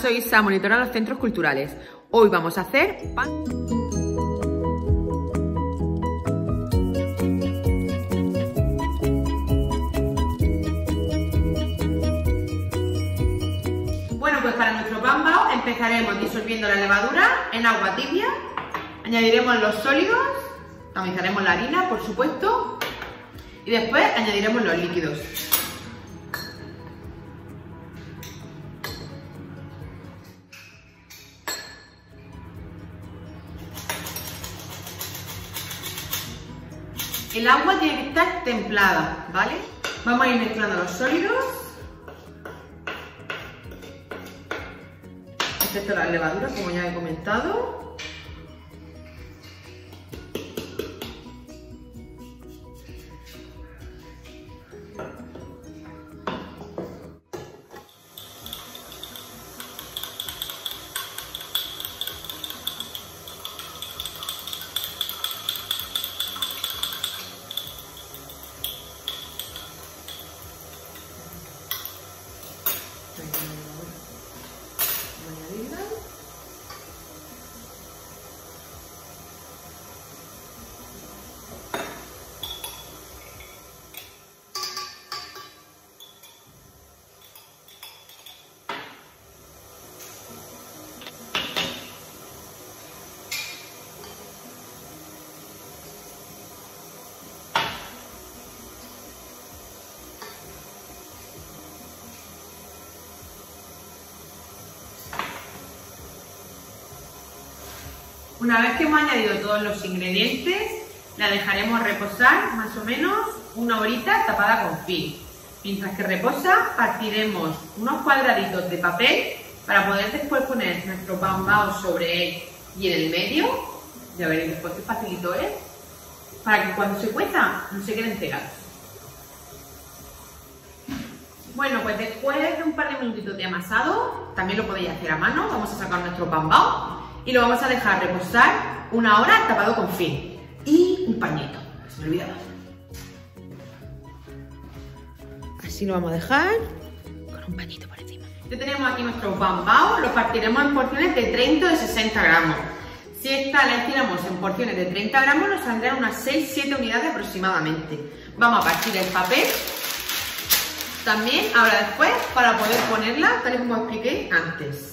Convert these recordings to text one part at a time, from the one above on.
Soy Isa, monitora los centros culturales. Hoy vamos a hacer pan... Bueno, pues para nuestro pan bao empezaremos disolviendo la levadura en agua tibia, añadiremos los sólidos, tamizaremos la harina, por supuesto, y después añadiremos los líquidos. El agua tiene que estar templada, ¿vale? Vamos a ir mezclando los sólidos. Excepto las levaduras, como ya he comentado. Una vez que hemos añadido todos los ingredientes, la dejaremos reposar más o menos una horita tapada con film. Mientras que reposa, partiremos unos cuadraditos de papel para poder después poner nuestro pan bao sobre él y en el medio, ya veréis después qué facilito es, para que cuando se cueza no se queden pegados. Bueno, pues después de un par de minutitos de amasado, también lo podéis hacer a mano, vamos a sacar nuestro pan bao y lo vamos a dejar reposar una hora tapado con film y un pañito, se me olvidaba. Así lo vamos a dejar con un pañito por encima. Ya tenemos aquí nuestro pan bao, lo partiremos en porciones de 30 o de 60 gramos. Si esta la hiciéramos en porciones de 30 gramos, nos saldrán unas 6-7 unidades aproximadamente. Vamos a partir el papel también ahora después para poder ponerla tal y como expliqué antes.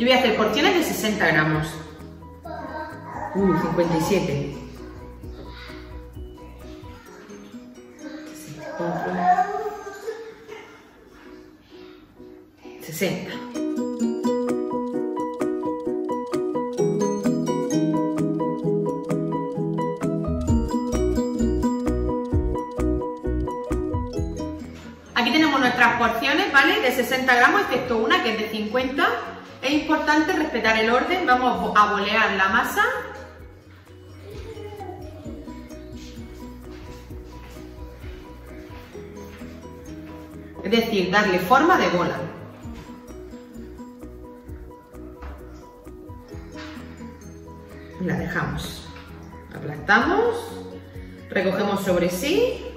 Yo voy a hacer porciones de 60 gramos. Uh, 57. 60. Aquí tenemos nuestras porciones, ¿vale? De 60 gramos, excepto una que es de 50 es importante respetar el orden, vamos a bolear la masa. Es decir, darle forma de bola. La dejamos. Aplastamos, recogemos sobre sí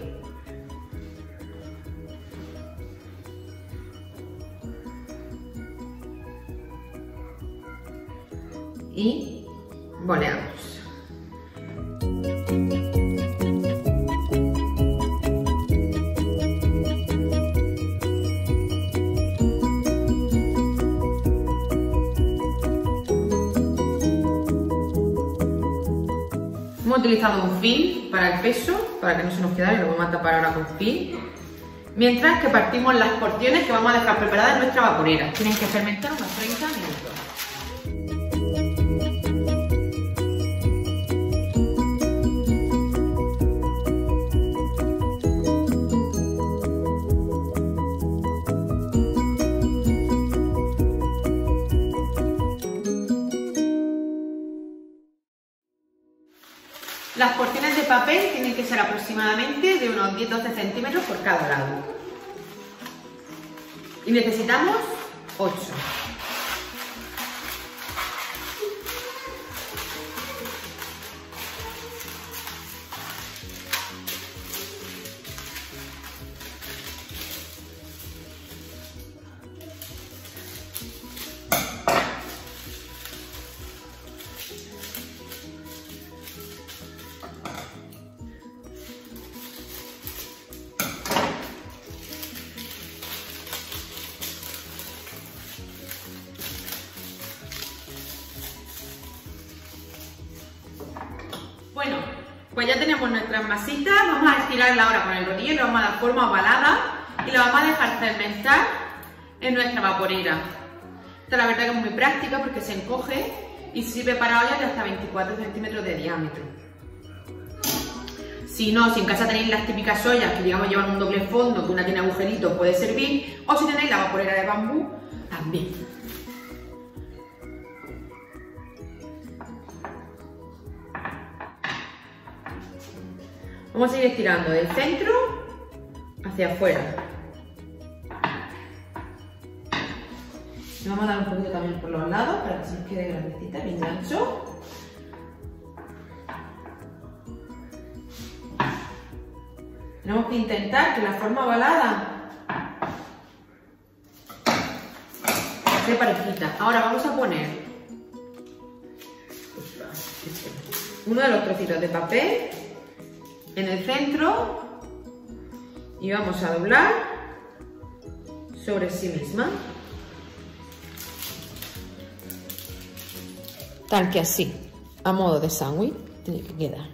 y boleamos. Hemos utilizado un film para el peso, para que no se nos quede lo vamos a tapar ahora con film. Mientras que partimos las porciones que vamos a dejar preparadas en nuestra vaporera. Tienen que fermentar unos 30 Las porciones de papel tienen que ser aproximadamente de unos 10-12 centímetros por cada lado. Y necesitamos 8. Ya tenemos nuestras masitas, vamos a estirarla ahora con el rodillo le vamos a dar forma ovalada y la vamos a dejar fermentar en nuestra vaporera. Esta la verdad que es muy práctica porque se encoge y sirve para ollas de hasta 24 centímetros de diámetro. Si no, si en casa tenéis las típicas ollas que digamos llevan un doble fondo, que una tiene agujeritos, puede servir, o si tenéis la vaporera de bambú, también. Vamos a seguir estirando del centro hacia afuera. Le vamos a dar un poquito también por los lados para que se nos quede grandecita, bien ancho. Tenemos que intentar que la forma ovalada esté parejita. Ahora vamos a poner uno de los trocitos de papel en el centro y vamos a doblar sobre sí misma. Tal que así, a modo de sándwich, tiene que quedar.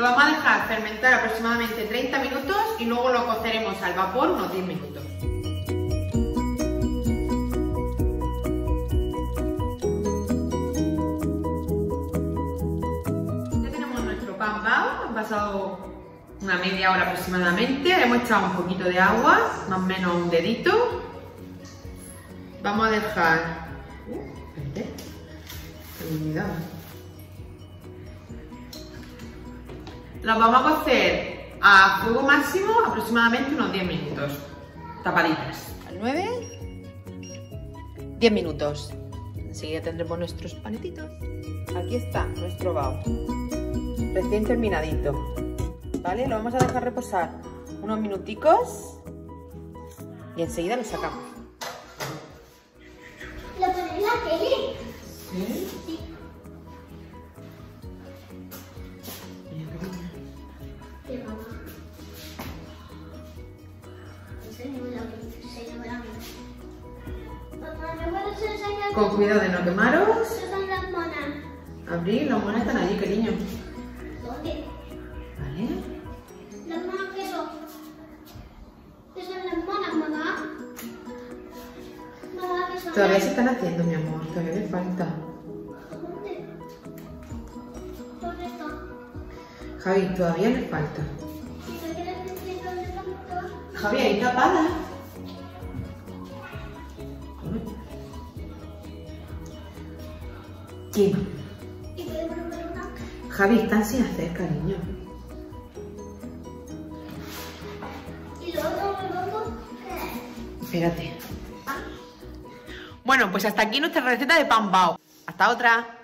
Lo vamos a dejar fermentar aproximadamente 30 minutos y luego lo coceremos al vapor unos 10 minutos. Ya tenemos nuestro pan bao, han pasado una media hora aproximadamente, hemos echado un poquito de agua, más o menos un dedito. Vamos a dejar... Uh. Las vamos a cocer a fuego máximo aproximadamente unos 10 minutos, tapaditas. Al 9, 10 minutos. Enseguida tendremos nuestros panetitos. Aquí está nuestro bao, recién terminadito. ¿Vale? Lo vamos a dejar reposar unos minuticos y enseguida lo sacamos. Con cuidado de no quemaros. son las monas. Abrir, las monas están allí, cariño. ¿Dónde? ¿Vale? ¿Las monas qué son? ¿Qué son las monas, mamá? Mamá, ¿qué son? Todavía se están haciendo, mi amor. Todavía les falta. ¿Dónde? ¿Dónde está? Javi, todavía les falta. ¿Y me quieres decir dónde están? Javi, ahí tapada. ¿Quién? Javi, hacer, cariño. ¿Y luego, luego, qué? Espérate. Bueno, pues hasta aquí nuestra receta de pan bao. Hasta otra.